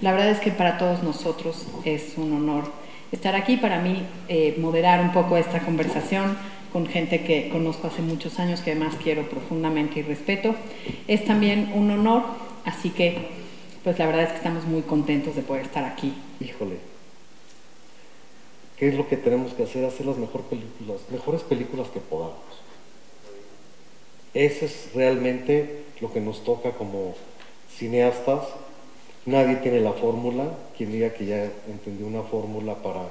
La verdad es que para todos nosotros es un honor estar aquí, para mí eh, moderar un poco esta conversación con gente que conozco hace muchos años, que además quiero profundamente y respeto. Es también un honor, así que pues la verdad es que estamos muy contentos de poder estar aquí. Híjole, ¿qué es lo que tenemos que hacer? Hacer las películas, mejores películas que podamos. Eso es realmente lo que nos toca como cineastas. Nadie tiene la fórmula. Quien diga que ya entendió una fórmula para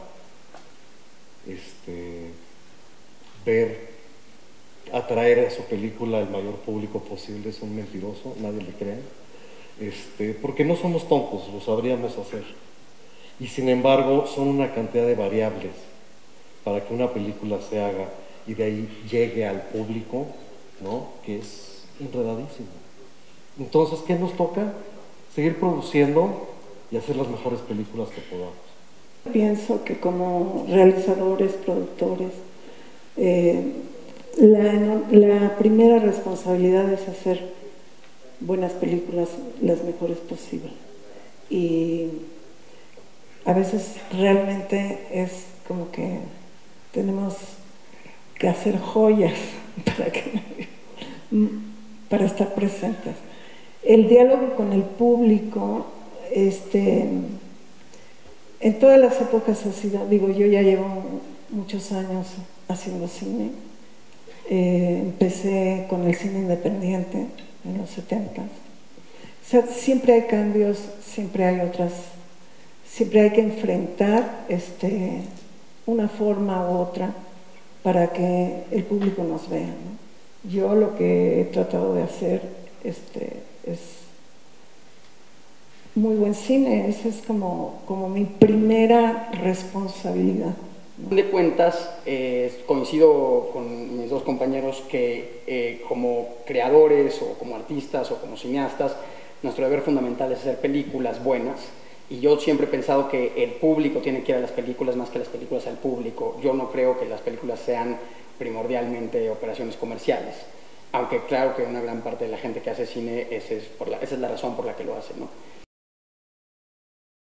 este, ver, atraer a su película el mayor público posible es un mentiroso, nadie le cree. Este, porque no somos tontos, lo sabríamos hacer. Y sin embargo, son una cantidad de variables para que una película se haga y de ahí llegue al público ¿no? que es enredadísimo. Entonces, ¿qué nos toca? Seguir produciendo y hacer las mejores películas que podamos. Pienso que como realizadores, productores, eh, la, primera responsabilidad es hacer buenas películas las mejores posibles. Y a veces realmente es como que tenemos que hacer joyas para estar presentes. El diálogo con el público, este, en todas las épocas ha sido, digo, yo ya llevo muchos años haciendo cine. Eh, empecé con el cine independiente en los 70. O sea, siempre hay cambios, siempre hay otras, siempre hay que enfrentar este, una forma u otra para que el público nos vea. Yo lo que he tratado de hacer este, es muy buen cine, esa es como, como mi primera responsabilidad. De cuentas, eh, coincido con mis dos compañeros que eh, como creadores o como artistas o como cineastas, nuestro deber fundamental es hacer películas buenas y yo siempre he pensado que el público tiene que ir a las películas más que las películas al público. Yo no creo que las películas sean primordialmente operaciones comerciales. Aunque claro que una gran parte de la gente que hace cine, esa es, esa es la razón por la que lo hace. ¿no?